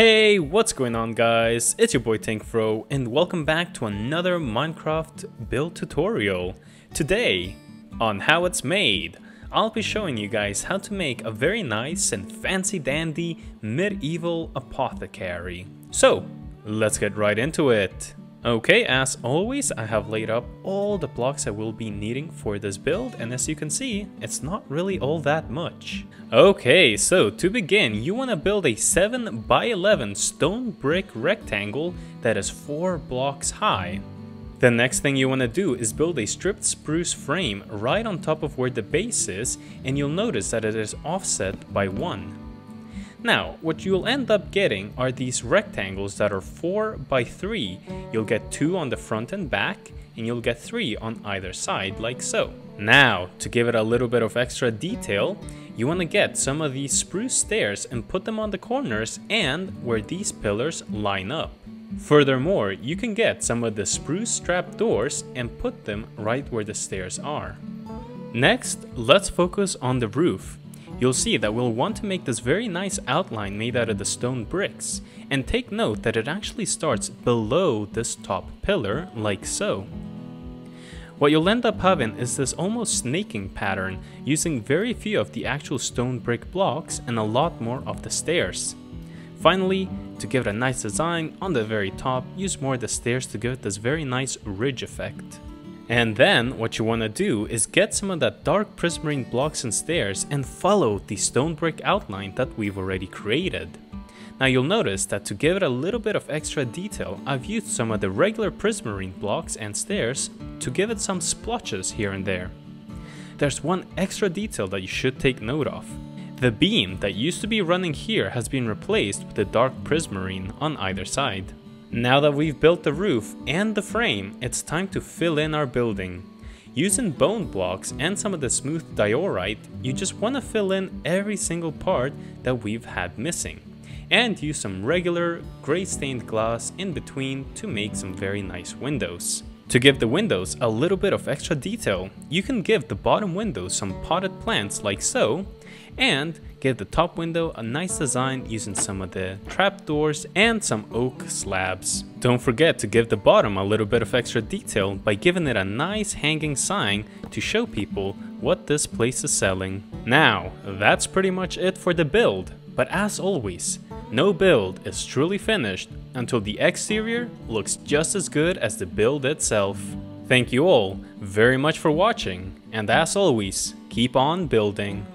Hey, what's going on guys? It's your boy TinkFro and welcome back to another Minecraft build tutorial. Today, on how it's made, I'll be showing you guys how to make a very nice and fancy dandy medieval apothecary. So, let's get right into it. Okay, as always, I have laid up all the blocks I will be needing for this build, and as you can see, it's not really all that much. Okay, so to begin, you want to build a 7 by 11 stone brick rectangle that is 4 blocks high. The next thing you want to do is build a stripped spruce frame right on top of where the base is, and you'll notice that it is offset by 1. Now, what you'll end up getting are these rectangles that are 4 by 3. You'll get 2 on the front and back, and you'll get 3 on either side, like so. Now, to give it a little bit of extra detail, you want to get some of these spruce stairs and put them on the corners and where these pillars line up. Furthermore, you can get some of the spruce trapdoors and put them right where the stairs are. Next, let's focus on the roof you'll see that we'll want to make this very nice outline made out of the stone bricks, and take note that it actually starts below this top pillar, like so. What you'll end up having is this almost snaking pattern, using very few of the actual stone brick blocks and a lot more of the stairs. Finally, to give it a nice design, on the very top, use more of the stairs to give it this very nice ridge effect. And then what you want to do is get some of that dark prismarine blocks and stairs and follow the stone brick outline that we've already created. Now you'll notice that to give it a little bit of extra detail, I've used some of the regular prismarine blocks and stairs to give it some splotches here and there. There's one extra detail that you should take note of. The beam that used to be running here has been replaced with the dark prismarine on either side. Now that we've built the roof and the frame, it's time to fill in our building. Using bone blocks and some of the smooth diorite, you just want to fill in every single part that we've had missing. And use some regular gray stained glass in between to make some very nice windows. To give the windows a little bit of extra detail, you can give the bottom windows some potted plants like so, and give the top window a nice design using some of the trapdoors and some oak slabs. Don't forget to give the bottom a little bit of extra detail by giving it a nice hanging sign to show people what this place is selling. Now, that's pretty much it for the build, but as always, no build is truly finished until the exterior looks just as good as the build itself. Thank you all very much for watching, and as always, keep on building.